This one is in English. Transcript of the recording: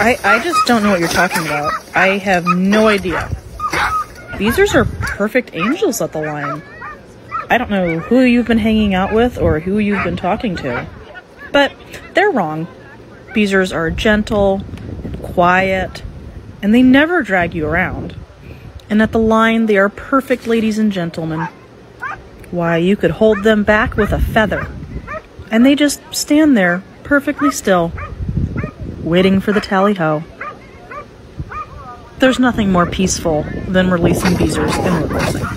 I, I just don't know what you're talking about. I have no idea. Beezers are perfect angels at the line. I don't know who you've been hanging out with or who you've been talking to. But they're wrong. Beezers are gentle, quiet, and they never drag you around. And at the line, they are perfect ladies and gentlemen. Why, you could hold them back with a feather. And they just stand there, perfectly still, waiting for the tally ho. There's nothing more peaceful than releasing beezers wood racing.